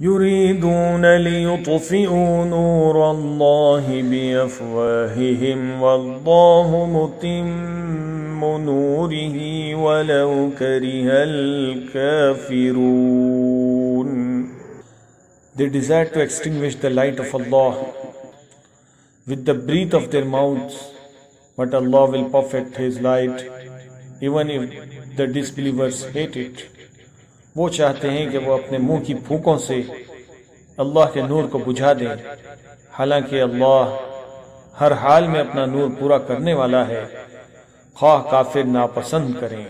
يريدون ليطفئوا نور الله بافواههم والله متم نوره ولو كره الكافرون They desire to extinguish the light of Allah with the breath of their mouths, but Allah will perfect His light even if the disbelievers hate it. وہ چاہتے ہیں کہ وہ اپنے منہ کی پھونکوں سے اللہ کے نور کو بجھا دیں۔ حالانکہ اللہ ہر حال میں اپنا نور پورا کرنے والا ہے۔ خواہ کافر ناپسند کریں۔